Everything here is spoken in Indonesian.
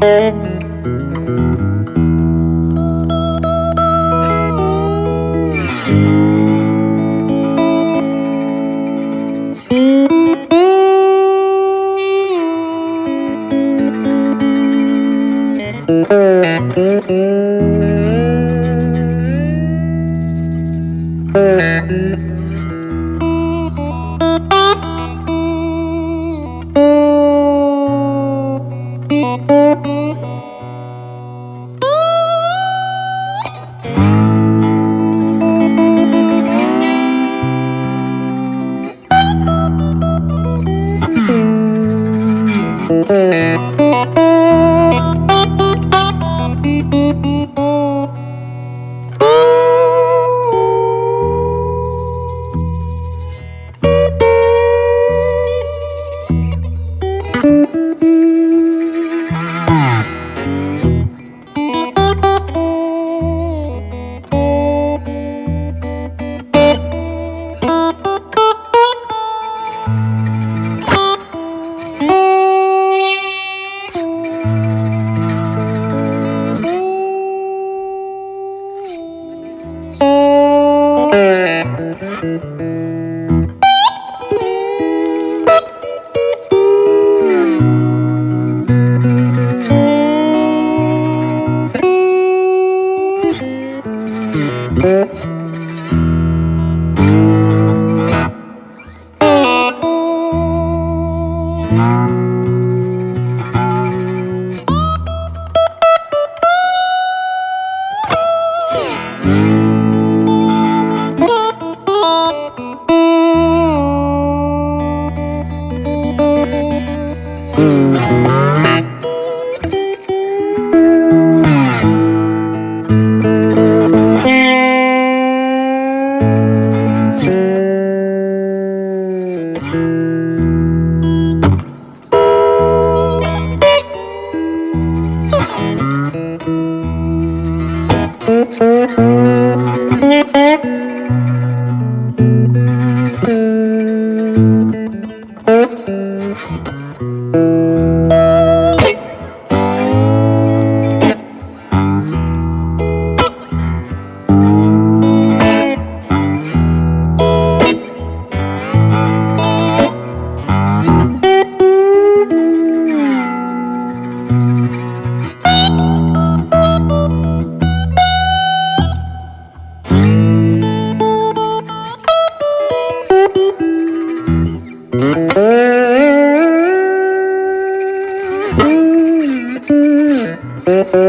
Thank Thank mm -hmm. you. Música you.